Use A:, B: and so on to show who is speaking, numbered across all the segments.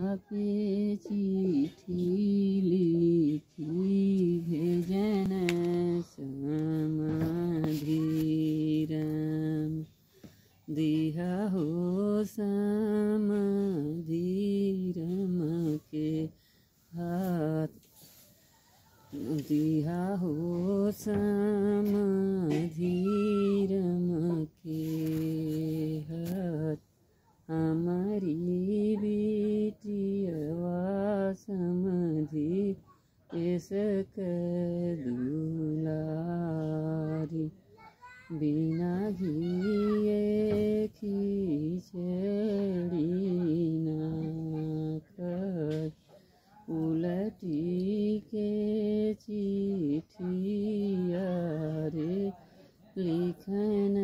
A: पे चिट्ठी लिखी भेजन समधिरम। दिया हो समधिरम के हाथ। दिया हो इसक दुलारी बिना घिए खिचड़ी ना उलटी के चिट्ठिया रे लिखन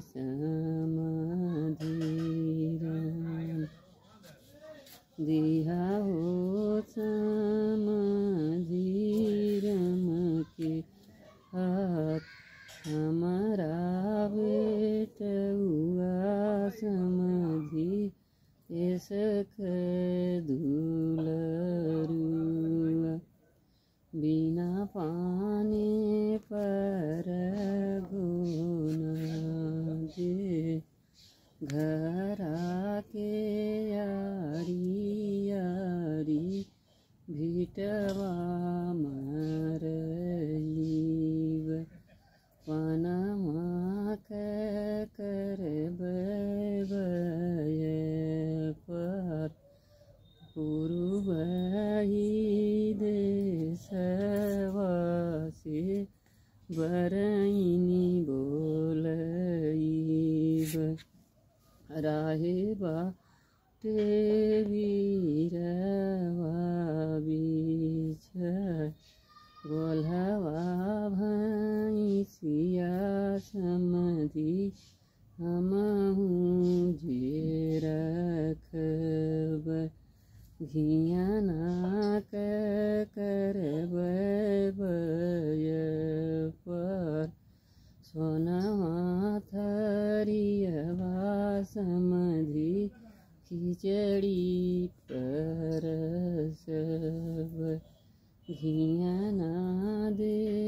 A: समाधिरम। दिया हो हाथ हमारा बेटुआ समझी इसक दुलरुआ बिना पानी पर गुना घर के यारी यारी, भिटवा पूर्वही देशवासी बरैनी बोलईब। राहे बाटे वीरवा बीछ गोल्हवा भैंसिया समधि हमहूँ जे रखब। घियाना खिचड़ी पर सब घियाना ना पाम